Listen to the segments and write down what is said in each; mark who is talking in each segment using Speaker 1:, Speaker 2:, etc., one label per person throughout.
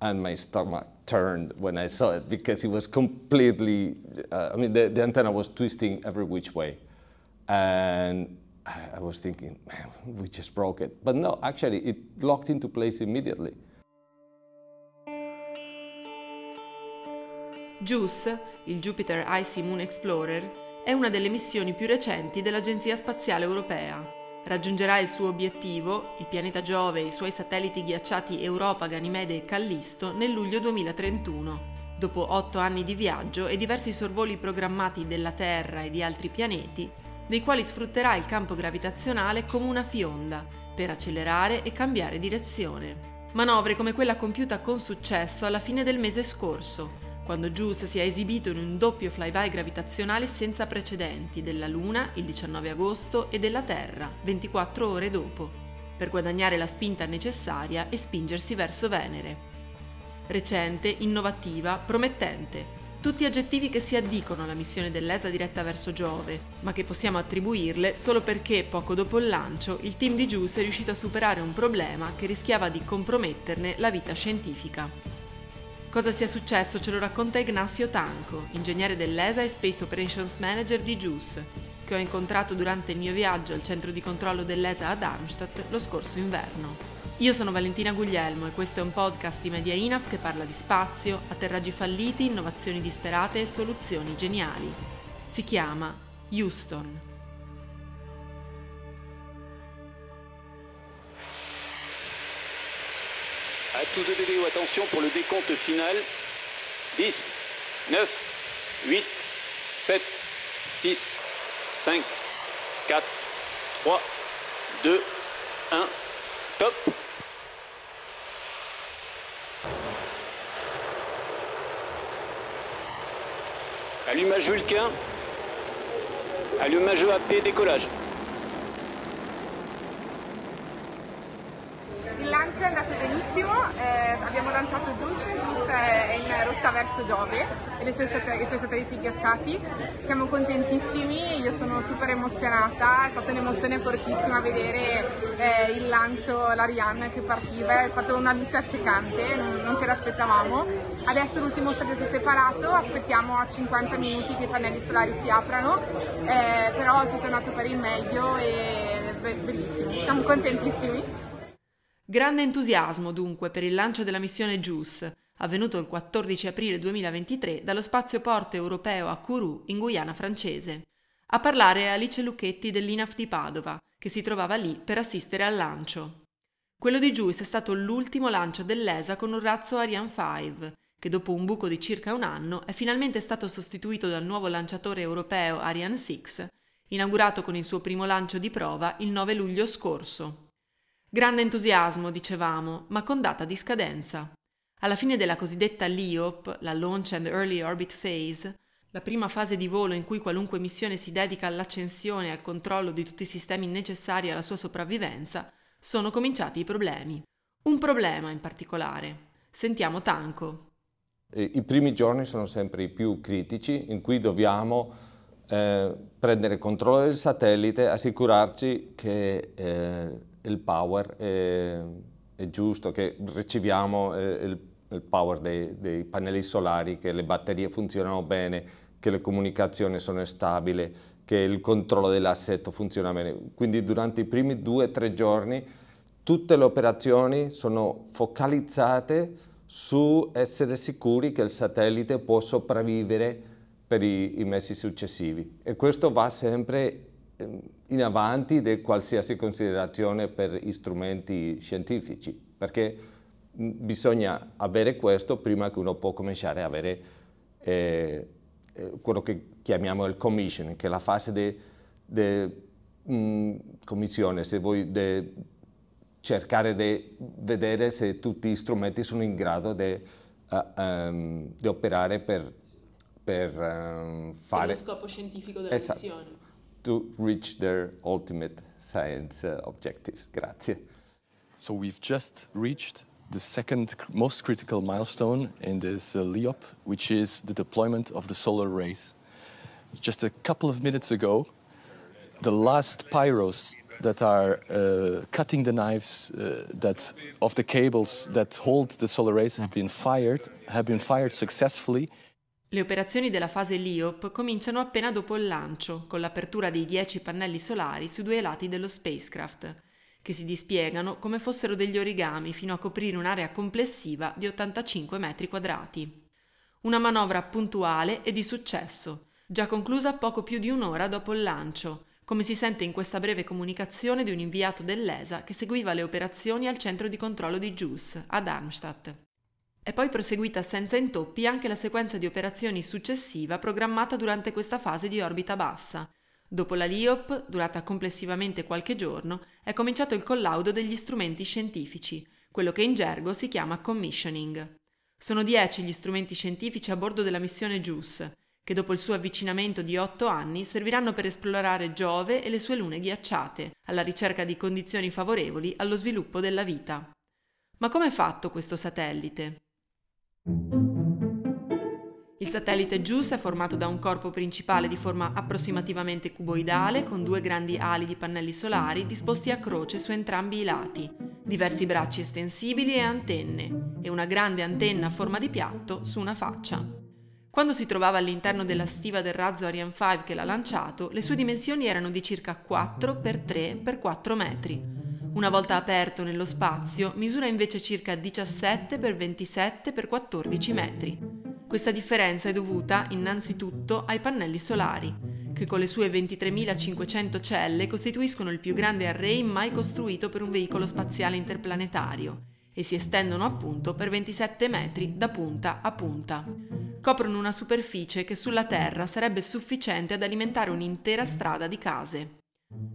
Speaker 1: and my stomach turned when I saw it because it was completely, uh, I mean, the, the antenna was twisting every which way. And I was thinking, man, we just broke it. But no, actually, it locked into place immediately.
Speaker 2: JUICE, il Jupiter Icy Moon Explorer, è una delle missioni più recenti dell'Agenzia Spaziale Europea. Raggiungerà il suo obiettivo, il pianeta Giove e i suoi satelliti ghiacciati Europa, Ganimede e Callisto, nel luglio 2031, dopo otto anni di viaggio e diversi sorvoli programmati della Terra e di altri pianeti, dei quali sfrutterà il campo gravitazionale come una fionda per accelerare e cambiare direzione. Manovre come quella compiuta con successo alla fine del mese scorso, quando JUICE si è esibito in un doppio flyby gravitazionale senza precedenti della Luna il 19 agosto e della Terra 24 ore dopo, per guadagnare la spinta necessaria e spingersi verso Venere. Recente, innovativa, promettente, tutti aggettivi che si addicono alla missione dell'ESA diretta verso Giove, ma che possiamo attribuirle solo perché poco dopo il lancio il team di JUICE è riuscito a superare un problema che rischiava di comprometterne la vita scientifica. Cosa sia successo ce lo racconta Ignacio Tanco, ingegnere dell'ESA e Space Operations Manager di JUICE, che ho incontrato durante il mio viaggio al centro di controllo dell'ESA a Darmstadt lo scorso inverno. Io sono Valentina Guglielmo e questo è un podcast di Media Inaf che parla di spazio, atterraggi falliti, innovazioni disperate e soluzioni geniali. Si chiama Houston.
Speaker 3: À tous de DDO, attention pour le décompte final. 10, 9, 8, 7, 6, 5, 4, 3, 2, 1, top Allumage Vulcain. Allumage AP, décollage.
Speaker 4: Lancio è andato benissimo, eh, abbiamo lanciato Juice, Juice è in rotta verso Giove e sue i suoi satelliti ghiacciati. Siamo contentissimi, io sono super emozionata, è stata un'emozione fortissima vedere eh, il lancio, l'Ariane che partiva, è stata una luce accecante, non, non ce l'aspettavamo. Adesso l'ultimo stadio si è separato, aspettiamo a 50 minuti che i pannelli solari si aprano, eh, però tutto è andato per il meglio e bellissimo, siamo contentissimi.
Speaker 2: Grande entusiasmo dunque per il lancio della missione JUICE, avvenuto il 14 aprile 2023 dallo spazioporto europeo a Kourou in Guyana francese. A parlare è Alice Lucchetti dell'INAF di Padova, che si trovava lì per assistere al lancio. Quello di JUICE è stato l'ultimo lancio dell'ESA con un razzo Ariane 5, che dopo un buco di circa un anno è finalmente stato sostituito dal nuovo lanciatore europeo Ariane 6, inaugurato con il suo primo lancio di prova il 9 luglio scorso. Grande entusiasmo, dicevamo, ma con data di scadenza. Alla fine della cosiddetta LEOP, la Launch and Early Orbit Phase, la prima fase di volo in cui qualunque missione si dedica all'accensione e al controllo di tutti i sistemi necessari alla sua sopravvivenza, sono cominciati i problemi. Un problema in particolare. Sentiamo Tanco.
Speaker 1: I primi giorni sono sempre i più critici in cui dobbiamo eh, prendere controllo del satellite, assicurarci che eh, il power è, è giusto, che riceviamo il, il, power dei, dei, pannelli solari, che le batterie funzionano bene, che le comunicazioni sono stabili, che il controllo dell'assetto funziona bene. Quindi durante i primi due o tre giorni tutte le operazioni sono focalizzate su essere sicuri che il satellite può sopravvivere per i, i mesi successivi e questo va sempre Ehm, in avanti di qualsiasi considerazione per gli strumenti scientifici, perché bisogna avere questo prima che uno può cominciare a avere eh, eh quello che chiamiamo il commission, che è la fase di commissione, se vuoi, di cercare di vedere se tutti gli strumenti sono in grado di uh, um, operare per, per um, fare... Per
Speaker 2: lo scopo scientifico della
Speaker 1: esatto.
Speaker 2: missione
Speaker 1: to reach their ultimate science uh, objectives. Grazie.
Speaker 5: So we've just reached the second most critical milestone in this uh, LEOP, which is the deployment of the solar rays. Just a couple of minutes ago, the last pyros that are uh, cutting the knives uh, that of the cables that hold the solar rays have been fired have been fired successfully.
Speaker 2: Le operazioni della fase LIOP cominciano appena dopo il lancio, con l'apertura dei 10 pannelli solari sui due lati dello spacecraft, che si dispiegano come fossero degli origami fino a coprire un'area complessiva di 85 metri quadrati. Una manovra puntuale e di successo, già conclusa poco più di un'ora dopo il lancio, come si sente in questa breve comunicazione di un inviato dell'ESA che seguiva le operazioni al centro di controllo di JUICE a Darmstadt. È poi proseguita senza intoppi anche la sequenza di operazioni successiva programmata durante questa fase di orbita bassa. Dopo la LIOP, durata complessivamente qualche giorno, è cominciato il collaudo degli strumenti scientifici, quello che in gergo si chiama commissioning. Sono dieci gli strumenti scientifici a bordo della missione JUICE, che dopo il suo avvicinamento di otto anni serviranno per esplorare Giove e le sue lune ghiacciate, alla ricerca di condizioni favorevoli allo sviluppo della vita. Ma come è fatto questo satellite? Il satellite JUICE è formato da un corpo principale di forma approssimativamente cuboidale con due grandi ali di pannelli solari disposti a croce su entrambi i lati, diversi bracci estensibili e antenne, e una grande antenna a forma di piatto su una faccia. Quando si trovava all'interno della stiva del razzo Ariane 5 che l'ha lanciato, le sue dimensioni erano di circa 4 x 3 x 4 metri. Una volta aperto nello spazio, misura invece circa 17 x 27 x 14 metri. Questa differenza è dovuta innanzitutto ai pannelli solari, che con le sue 23.500 celle costituiscono il più grande array mai costruito per un veicolo spaziale interplanetario e si estendono appunto per 27 metri da punta a punta coprono una superficie che sulla Terra sarebbe sufficiente ad alimentare un'intera strada di case.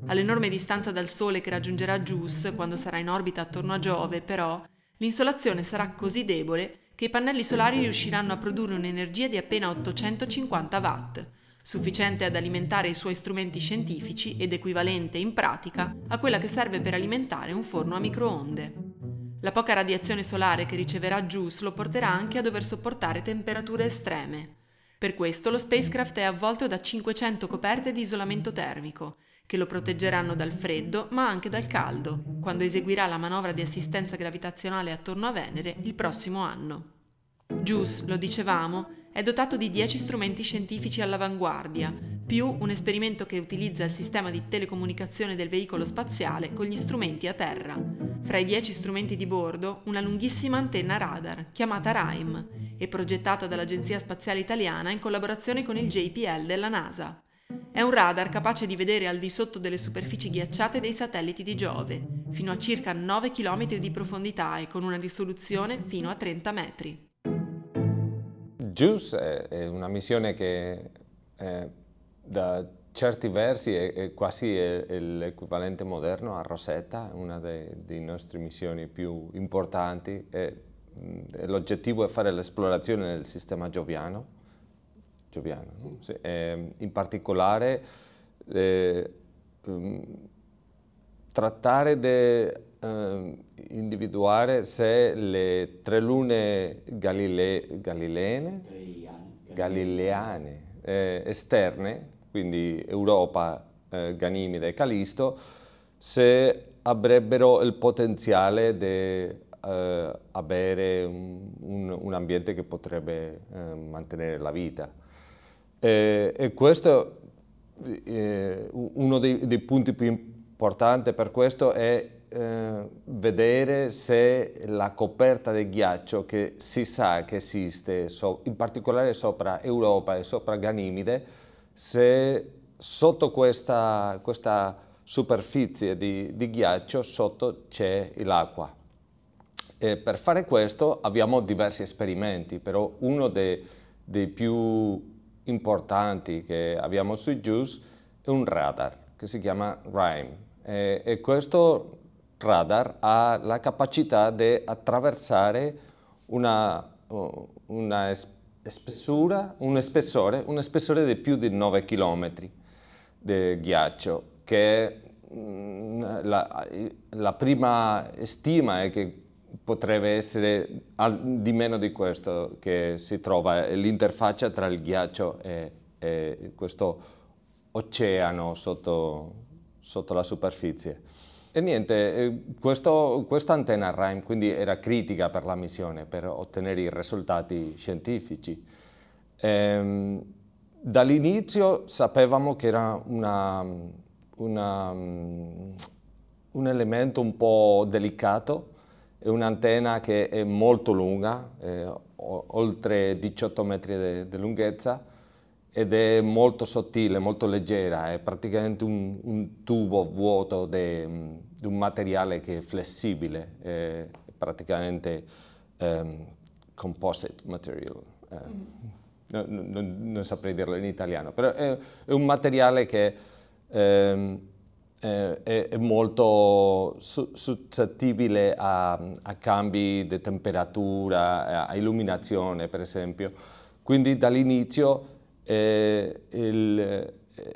Speaker 2: All'enorme distanza dal Sole che raggiungerà JUICE quando sarà in orbita attorno a Giove, però, l'insolazione sarà così debole che i pannelli solari riusciranno a produrre un'energia di appena 850 watt, sufficiente ad alimentare i suoi strumenti scientifici ed equivalente in pratica a quella che serve per alimentare un forno a microonde. La poca radiazione solare che riceverà JUICE lo porterà anche a dover sopportare temperature estreme. Per questo lo spacecraft è avvolto da 500 coperte di isolamento termico, che lo proteggeranno dal freddo ma anche dal caldo, quando eseguirà la manovra di assistenza gravitazionale attorno a Venere il prossimo anno. JUICE, lo dicevamo, è dotato di 10 strumenti scientifici all'avanguardia, più un esperimento che utilizza il sistema di telecomunicazione del veicolo spaziale con gli strumenti a terra. Fra i 10 strumenti di bordo, una lunghissima antenna radar, chiamata RIME, e progettata dall'Agenzia Spaziale Italiana in collaborazione con il JPL della NASA. È un radar capace di vedere al di sotto delle superfici ghiacciate dei satelliti di Giove, fino a circa 9 km di profondità e con una risoluzione fino a 30 metri.
Speaker 1: JUICE è una missione che eh, da certi versi è, è quasi l'equivalente moderno a Rosetta, una delle nostre missioni più importanti. l'oggettivo è fare l'esplorazione del sistema gioviano, gioviano no? sì, in particolare eh, trattare di uh, individuare se le tre lune galile, galileane, galileane eh, esterne quindi Europa, eh, Ganimede e Calisto, se avrebbero il potenziale di eh, avere un, un, un, ambiente che potrebbe eh, mantenere la vita. E questo, eh, uno dei, dei, punti più importanti per questo è eh, vedere se la coperta del ghiaccio che si sa che esiste, so, in particolare sopra Europa e sopra Ganimede, se sotto questa, questa superficie di, di, ghiaccio sotto c'è l'acqua. per fare questo abbiamo diversi esperimenti, però uno dei, dei più importanti che abbiamo su JUICE è un radar che si chiama RIME. E, e questo radar ha la capacità di attraversare una, una spessura, un spessore, un spessore di più di 9 km di ghiaccio, che mm, la, la, prima stima è che potrebbe essere di meno di questo che si trova l'interfaccia tra il ghiaccio e, e questo oceano sotto, sotto la superficie. E niente, eh, questa antenna RIME quindi era critica per la missione, per ottenere i risultati scientifici. Ehm, dall'inizio sapevamo che era una, una, un elemento un po' delicato, è un'antenna che è molto lunga, eh, oltre 18 metri di lunghezza, ed è molto sottile, molto leggera, è praticamente un, un tubo vuoto di un materiale che è flessibile, è praticamente um, composite material. Uh, no, no, non saprei dirlo in italiano, però è, è un materiale che um, è, è, molto su, suscettibile a, a cambi di temperatura, a illuminazione per esempio. Quindi dall'inizio eh, il,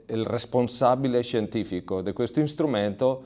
Speaker 1: il, responsabile scientifico di questo strumento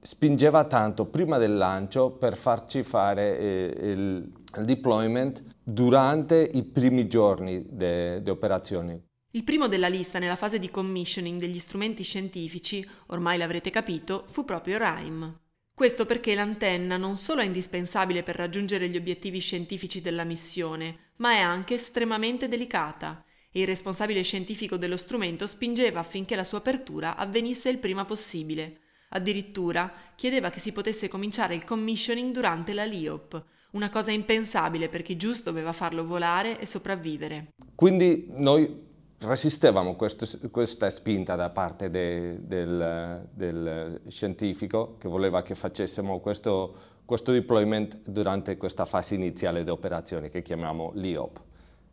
Speaker 1: spingeva tanto prima del lancio per farci fare eh, il, il, deployment durante i primi giorni di operazioni.
Speaker 2: Il primo della lista nella fase di commissioning degli strumenti scientifici, ormai l'avrete capito, fu proprio RIME. Questo perché l'antenna non solo è indispensabile per raggiungere gli obiettivi scientifici della missione, ma è anche estremamente delicata e il responsabile scientifico dello strumento spingeva affinché la sua apertura avvenisse il prima possibile. Addirittura chiedeva che si potesse cominciare il commissioning durante la LIOP, una cosa impensabile per chi giusto doveva farlo volare e sopravvivere.
Speaker 1: Quindi noi resistevamo questo, questa spinta da parte de, del, del, scientifico che voleva che facessimo questo, questo deployment durante questa fase iniziale di operazione che chiamiamo LIOP.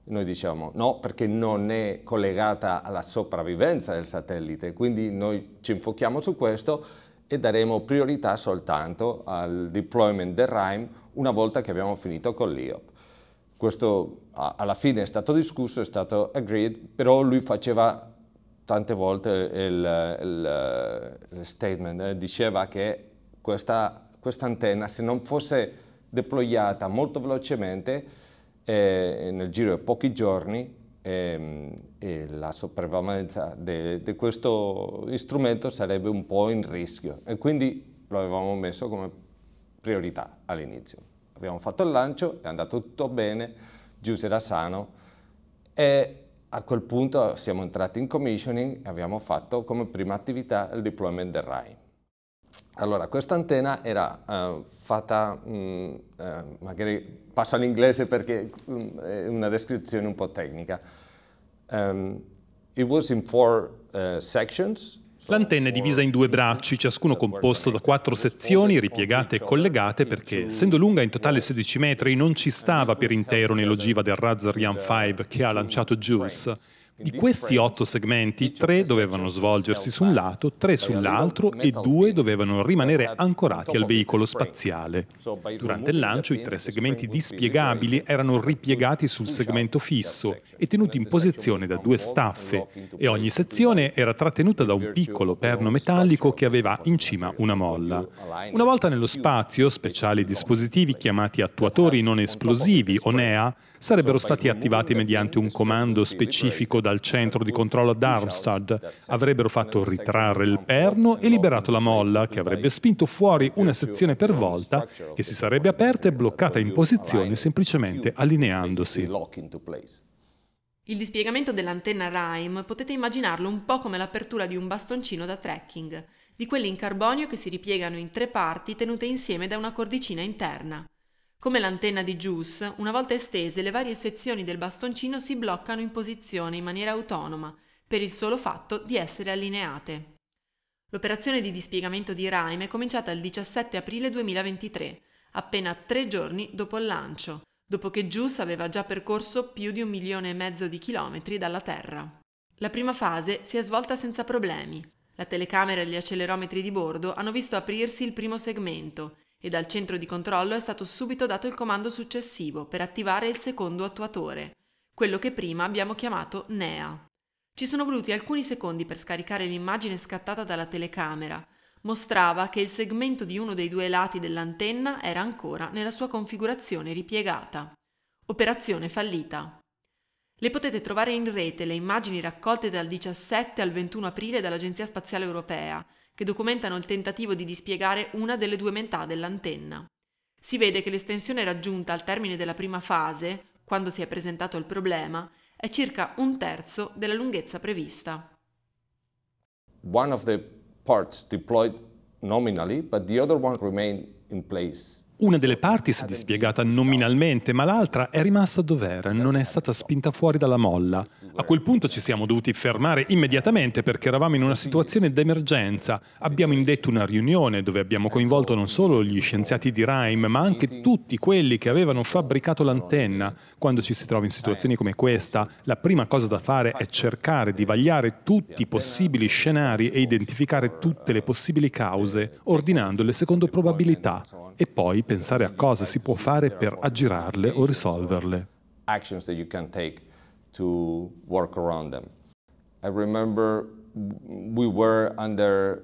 Speaker 1: Noi diciamo no perché non è collegata alla sopravvivenza del satellite, quindi noi ci infochiamo su questo e daremo priorità soltanto al deployment del RIME una volta che abbiamo finito con l'IOP. Questo alla fine è stato discusso, è stato agreed, però lui faceva tante volte il, il, il statement, eh, diceva che questa, questa antenna se non fosse deployata molto velocemente e nel giro di pochi giorni e, e la sopravvivenza di questo strumento sarebbe un po' in rischio e quindi lo avevamo messo come priorità all'inizio. Abbiamo fatto il lancio, è andato tutto bene, Giuse era sano e a quel punto siamo entrati in commissioning e abbiamo fatto come prima attività il deployment del RAI. Allora, questa antenna era uh, fatta, um, uh, magari passo all'inglese perché um, è una descrizione un po' tecnica. Um, it was in four uh, sections.
Speaker 6: L'antenna è divisa in due bracci, ciascuno composto da quattro sezioni ripiegate e collegate perché, essendo lunga in totale 16 metri, non ci stava per intero nell'ogiva del razzo Ariane 5 che ha lanciato JUICE. Di questi otto segmenti, tre dovevano svolgersi su un lato, tre sull'altro e due dovevano rimanere ancorati al veicolo spaziale. Durante il lancio i tre segmenti dispiegabili erano ripiegati sul segmento fisso e tenuti in posizione da due staffe e ogni sezione era trattenuta da un piccolo perno metallico che aveva in cima una molla. Una volta nello spazio, speciali dispositivi chiamati attuatori non esplosivi o NEA sarebbero stati attivati mediante un comando specifico dal centro di controllo Darmstadt, avrebbero fatto ritrarre il perno e liberato la molla, che avrebbe spinto fuori una sezione per volta, che si sarebbe aperta e bloccata in posizione semplicemente allineandosi.
Speaker 2: Il dispiegamento dell'antenna RIME potete immaginarlo un po' come l'apertura di un bastoncino da trekking, di quelli in carbonio che si ripiegano in tre parti tenute insieme da una cordicina interna. Come l'antenna di JUICE, una volta estese le varie sezioni del bastoncino si bloccano in posizione in maniera autonoma, per il solo fatto di essere allineate. L'operazione di dispiegamento di RIME è cominciata il 17 aprile 2023, appena tre giorni dopo il lancio, dopo che JUICE aveva già percorso più di un milione e mezzo di chilometri dalla Terra. La prima fase si è svolta senza problemi. La telecamera e gli accelerometri di bordo hanno visto aprirsi il primo segmento e dal centro di controllo è stato subito dato il comando successivo per attivare il secondo attuatore, quello che prima abbiamo chiamato NEA. Ci sono voluti alcuni secondi per scaricare l'immagine scattata dalla telecamera. Mostrava che il segmento di uno dei due lati dell'antenna era ancora nella sua configurazione ripiegata. Operazione fallita. Le potete trovare in rete le immagini raccolte dal 17 al 21 aprile dall'Agenzia Spaziale Europea, che documentano il tentativo di dispiegare una delle due metà dell'antenna. Si vede che l'estensione raggiunta al termine della prima fase, quando si è presentato il problema, è circa un terzo della lunghezza prevista.
Speaker 1: One of the parts deployed nominally, but the other one remained in place.
Speaker 6: Una delle parti si è dispiegata nominalmente, ma l'altra è rimasta dov'era, non è stata spinta fuori dalla molla. A quel punto ci siamo dovuti fermare immediatamente perché eravamo in una situazione d'emergenza. Abbiamo indetto una riunione dove abbiamo coinvolto non solo gli scienziati di RIME, ma anche tutti quelli che avevano fabbricato l'antenna. Quando ci si trova in situazioni come questa, la prima cosa da fare è cercare di vagliare tutti i possibili scenari e identificare tutte le possibili cause, ordinandole secondo probabilità e poi pensare a cosa si può fare per aggirarle o risolverle.
Speaker 1: Actions that you can take to work around them. I remember we were under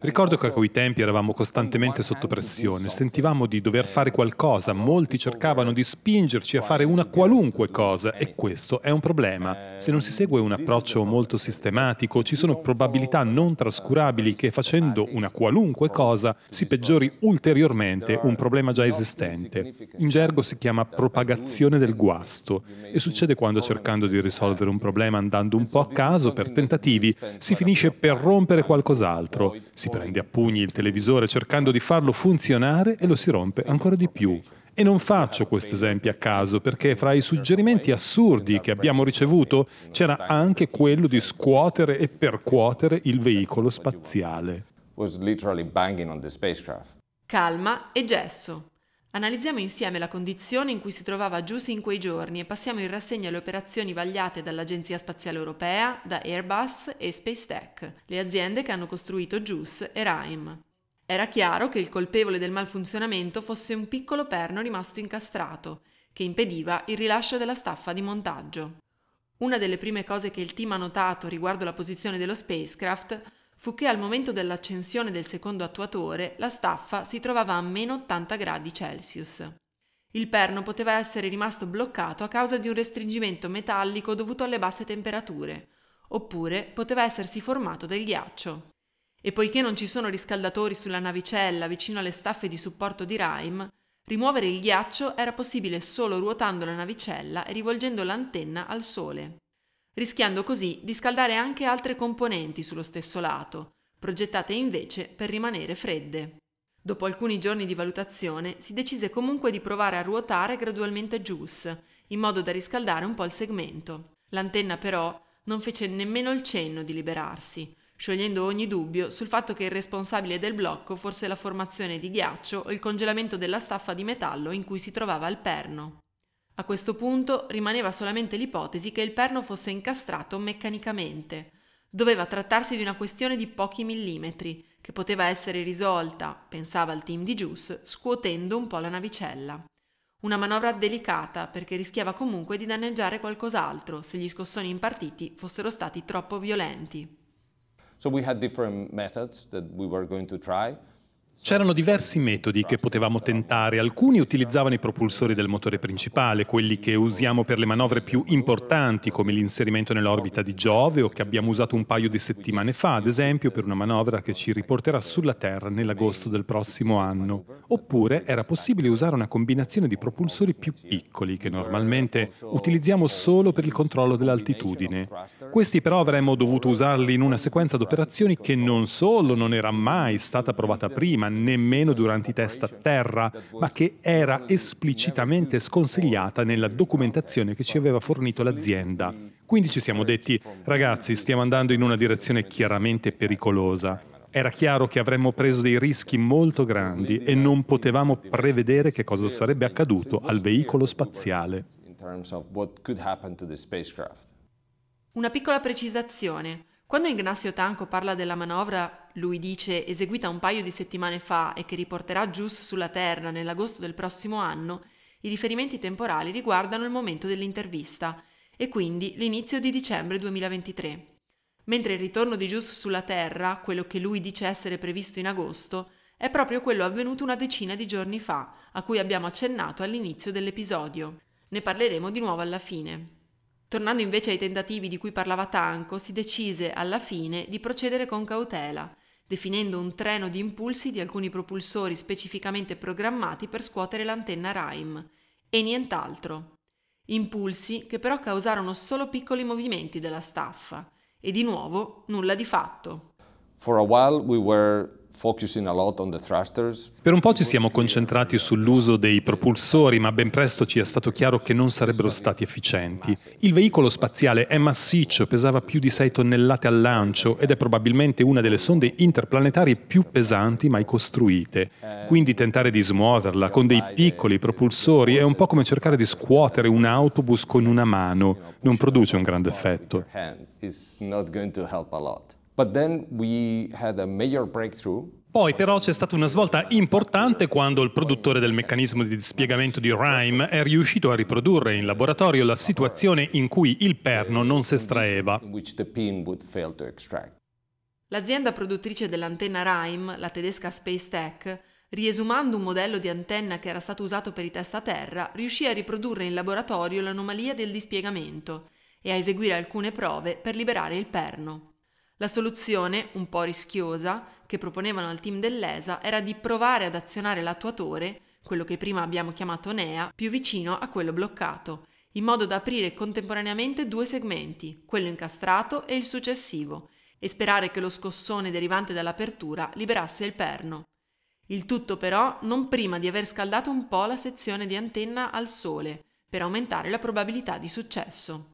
Speaker 6: Ricordo che a quei tempi eravamo costantemente sotto pressione, sentivamo di dover fare qualcosa, molti cercavano di spingerci a fare una qualunque cosa e questo è un problema. Se non si segue un approccio molto sistematico, ci sono probabilità non trascurabili che facendo una qualunque cosa si peggiori ulteriormente un problema già esistente. In gergo si chiama propagazione del guasto e succede quando cercando di risolvere un problema andando un po' a caso per tentativi si finisce per rompere qualcos'altro. Si prende a pugni il televisore cercando di farlo funzionare e lo si rompe ancora di più. E non faccio questi esempi a caso perché fra i suggerimenti assurdi che abbiamo ricevuto c'era anche quello di scuotere e percuotere il veicolo spaziale.
Speaker 2: Calma e gesso. Analizziamo insieme la condizione in cui si trovava Juice in quei giorni e passiamo in rassegna le operazioni vagliate dall'Agenzia Spaziale Europea, da Airbus e SpaceTech, le aziende che hanno costruito Juice e Rime. Era chiaro che il colpevole del malfunzionamento fosse un piccolo perno rimasto incastrato, che impediva il rilascio della staffa di montaggio. Una delle prime cose che il team ha notato riguardo la posizione dello spacecraft fu che al momento dell'accensione del secondo attuatore la staffa si trovava a meno 80 gradi Celsius. Il perno poteva essere rimasto bloccato a causa di un restringimento metallico dovuto alle basse temperature, oppure poteva essersi formato del ghiaccio. E poiché non ci sono riscaldatori sulla navicella vicino alle staffe di supporto di Rime, rimuovere il ghiaccio era possibile solo ruotando la navicella e rivolgendo l'antenna al sole rischiando così di scaldare anche altre componenti sullo stesso lato, progettate invece per rimanere fredde. Dopo alcuni giorni di valutazione si decise comunque di provare a ruotare gradualmente Juice, in modo da riscaldare un po' il segmento. L'antenna però non fece nemmeno il cenno di liberarsi, sciogliendo ogni dubbio sul fatto che il responsabile del blocco fosse la formazione di ghiaccio o il congelamento della staffa di metallo in cui si trovava il perno. A questo punto rimaneva solamente l'ipotesi che il perno fosse incastrato meccanicamente. Doveva trattarsi di una questione di pochi millimetri, che poteva essere risolta, pensava il team di Juice, scuotendo un po' la navicella. Una manovra delicata perché rischiava comunque di danneggiare qualcos'altro se gli scossoni impartiti fossero stati troppo violenti.
Speaker 1: So we had different methods that we were going to try.
Speaker 6: C'erano diversi metodi che potevamo tentare. Alcuni utilizzavano i propulsori del motore principale, quelli che usiamo per le manovre più importanti, come l'inserimento nell'orbita di Giove o che abbiamo usato un paio di settimane fa, ad esempio per una manovra che ci riporterà sulla Terra nell'agosto del prossimo anno. Oppure era possibile usare una combinazione di propulsori più piccoli, che normalmente utilizziamo solo per il controllo dell'altitudine. Questi però avremmo dovuto usarli in una sequenza d'operazioni che non solo non era mai stata provata prima, nemmeno durante i test a terra, ma che era esplicitamente sconsigliata nella documentazione che ci aveva fornito l'azienda. Quindi ci siamo detti, ragazzi, stiamo andando in una direzione chiaramente pericolosa. Era chiaro che avremmo preso dei rischi molto grandi e non potevamo prevedere che cosa sarebbe accaduto al veicolo spaziale.
Speaker 2: Una piccola precisazione. Quando Ignacio Tanco parla della manovra, lui dice eseguita un paio di settimane fa e che riporterà Juice sulla Terra nell'agosto del prossimo anno, i riferimenti temporali riguardano il momento dell'intervista e quindi l'inizio di dicembre 2023. Mentre il ritorno di Juice sulla Terra, quello che lui dice essere previsto in agosto, è proprio quello avvenuto una decina di giorni fa, a cui abbiamo accennato all'inizio dell'episodio. Ne parleremo di nuovo alla fine. Tornando invece ai tentativi di cui parlava Tanco, si decise alla fine di procedere con cautela, definendo un treno di impulsi di alcuni propulsori specificamente programmati per scuotere l'antenna RIME, e nient'altro. Impulsi che però causarono solo piccoli movimenti della staffa, e di nuovo nulla di fatto.
Speaker 1: For a while we were
Speaker 6: per un po' ci siamo concentrati sull'uso dei propulsori, ma ben presto ci è stato chiaro che non sarebbero stati efficienti. Il veicolo spaziale è massiccio, pesava più di 6 tonnellate al lancio ed è probabilmente una delle sonde interplanetarie più pesanti mai costruite. Quindi tentare di smuoverla con dei piccoli propulsori è un po' come cercare di scuotere un autobus con una mano. Non produce un grande effetto. Poi però c'è stata una svolta importante quando il produttore del meccanismo di dispiegamento di RIME è riuscito a riprodurre in laboratorio la situazione in cui il perno non si estraeva.
Speaker 2: L'azienda produttrice dell'antenna RIME, la tedesca Space Tech, riesumando un modello di antenna che era stato usato per i test a terra, riuscì a riprodurre in laboratorio l'anomalia del dispiegamento e a eseguire alcune prove per liberare il perno. La soluzione, un po' rischiosa, che proponevano al team dell'ESA era di provare ad azionare l'attuatore, quello che prima abbiamo chiamato NEA, più vicino a quello bloccato, in modo da aprire contemporaneamente due segmenti, quello incastrato e il successivo, e sperare che lo scossone derivante dall'apertura liberasse il perno. Il tutto però non prima di aver scaldato un po' la sezione di antenna al sole, per aumentare la probabilità di successo.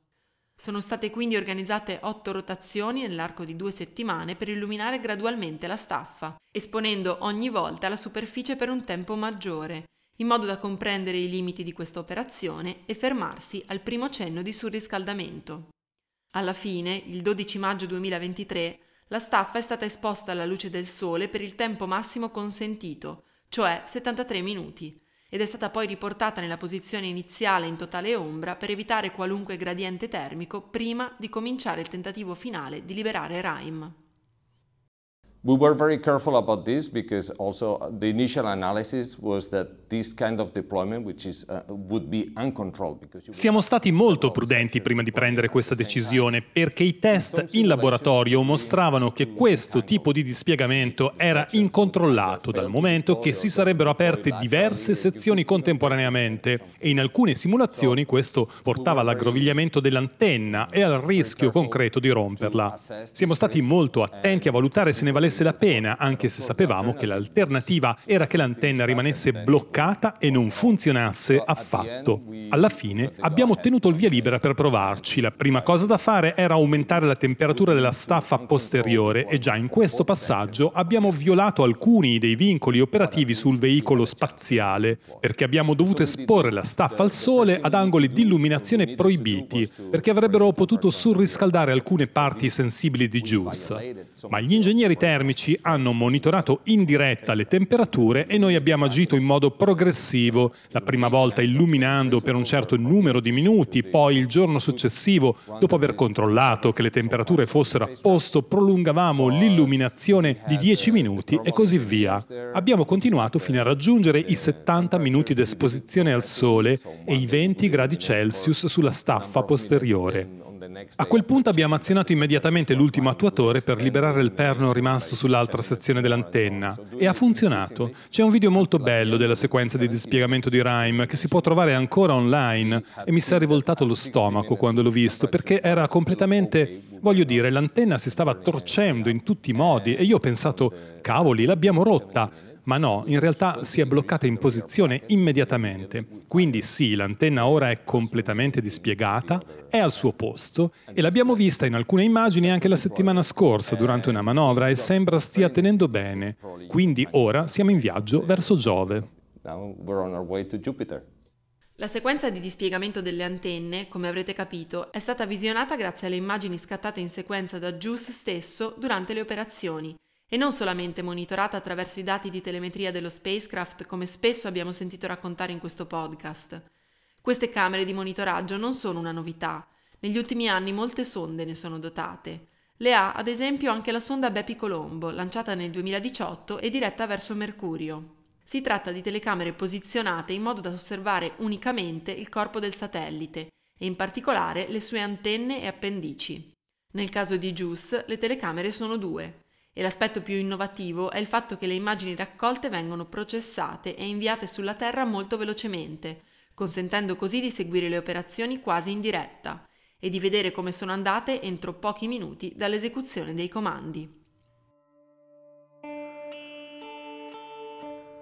Speaker 2: Sono state quindi organizzate otto rotazioni nell'arco di due settimane per illuminare gradualmente la staffa, esponendo ogni volta la superficie per un tempo maggiore, in modo da comprendere i limiti di questa operazione e fermarsi al primo cenno di surriscaldamento. Alla fine, il 12 maggio 2023, la staffa è stata esposta alla luce del sole per il tempo massimo consentito, cioè 73 minuti, ed è stata poi riportata nella posizione iniziale in totale ombra per evitare qualunque gradiente termico prima di cominciare il tentativo finale di liberare Rime.
Speaker 1: We were very careful about this because also the initial analysis was that this kind of deployment which is, uh, would be uncontrolled.
Speaker 6: Siamo stati molto prudenti prima di prendere questa decisione perché i test in laboratorio mostravano che questo tipo di dispiegamento era incontrollato dal momento che si sarebbero aperte diverse sezioni contemporaneamente e in alcune simulazioni questo portava all'aggrovigliamento dell'antenna e al rischio concreto di romperla. Siamo stati molto attenti a valutare se ne valesse valesse la pena, anche se sapevamo che l'alternativa era che l'antenna rimanesse bloccata e non funzionasse affatto. Alla fine abbiamo ottenuto il via libera per provarci. La prima cosa da fare era aumentare la temperatura della staffa posteriore e già in questo passaggio abbiamo violato alcuni dei vincoli operativi sul veicolo spaziale, perché abbiamo dovuto esporre la staffa al sole ad angoli di illuminazione proibiti, perché avrebbero potuto surriscaldare alcune parti sensibili di JUICE. Ma gli ingegneri termici termici hanno monitorato in diretta le temperature e noi abbiamo agito in modo progressivo, la prima volta illuminando per un certo numero di minuti, poi il giorno successivo, dopo aver controllato che le temperature fossero a posto, prolungavamo l'illuminazione di 10 minuti e così via. Abbiamo continuato fino a raggiungere i 70 minuti di esposizione al sole e i 20 gradi Celsius sulla staffa posteriore. A quel punto abbiamo azionato immediatamente l'ultimo attuatore per liberare il perno rimasto sull'altra sezione dell'antenna e ha funzionato. C'è un video molto bello della sequenza di dispiegamento di Rime che si può trovare ancora online e mi si è rivoltato lo stomaco quando l'ho visto perché era completamente, voglio dire, l'antenna si stava torcendo in tutti i modi e io ho pensato, cavoli, l'abbiamo rotta ma no, in realtà si è bloccata in posizione immediatamente. Quindi sì, l'antenna ora è completamente dispiegata, è al suo posto e l'abbiamo vista in alcune immagini anche la settimana scorsa durante una manovra e sembra stia tenendo bene. Quindi ora siamo in viaggio verso Giove.
Speaker 2: La sequenza di dispiegamento delle antenne, come avrete capito, è stata visionata grazie alle immagini scattate in sequenza da JUICE stesso durante le operazioni e non solamente monitorata attraverso i dati di telemetria dello spacecraft come spesso abbiamo sentito raccontare in questo podcast. Queste camere di monitoraggio non sono una novità. Negli ultimi anni molte sonde ne sono dotate. Le ha ad esempio anche la sonda Bepi Colombo, lanciata nel 2018 e diretta verso Mercurio. Si tratta di telecamere posizionate in modo da osservare unicamente il corpo del satellite e in particolare le sue antenne e appendici. Nel caso di JUICE le telecamere sono due e l'aspetto più innovativo è il fatto che le immagini raccolte vengono processate e inviate sulla Terra molto velocemente, consentendo così di seguire le operazioni quasi in diretta e di vedere come sono andate entro pochi minuti dall'esecuzione dei comandi.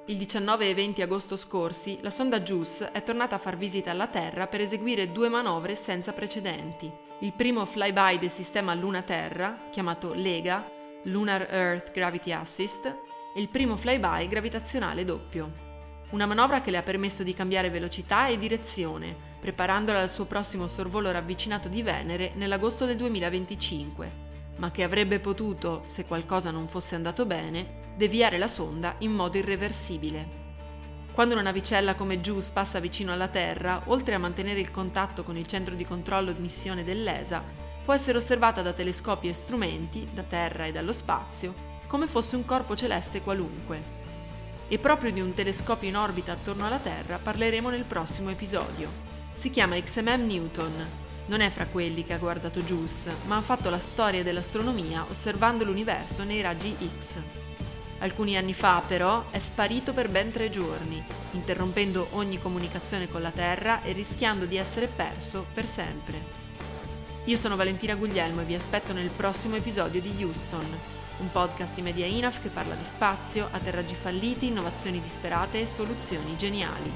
Speaker 2: Il 19 e 20 agosto scorsi la sonda JUICE è tornata a far visita alla Terra per eseguire due manovre senza precedenti. Il primo flyby del sistema Luna-Terra, chiamato LEGA, Lunar Earth Gravity Assist, e il primo flyby gravitazionale doppio. Una manovra che le ha permesso di cambiare velocità e direzione, preparandola al suo prossimo sorvolo ravvicinato di Venere nell'agosto del 2025, ma che avrebbe potuto, se qualcosa non fosse andato bene, deviare la sonda in modo irreversibile. Quando una navicella come JUICE passa vicino alla Terra, oltre a mantenere il contatto con il centro di controllo missione dell'ESA, può essere osservata da telescopi e strumenti, da Terra e dallo spazio, come fosse un corpo celeste qualunque. E proprio di un telescopio in orbita attorno alla Terra parleremo nel prossimo episodio. Si chiama XMM Newton. Non è fra quelli che ha guardato JUICE, ma ha fatto la storia dell'astronomia osservando l'universo nei raggi X. Alcuni anni fa, però, è sparito per ben tre giorni, interrompendo ogni comunicazione con la Terra e rischiando di essere perso per sempre. Io sono Valentina Guglielmo e vi aspetto nel prossimo episodio di Houston, un podcast di Media Inaf che parla di spazio, atterraggi falliti, innovazioni disperate e soluzioni geniali.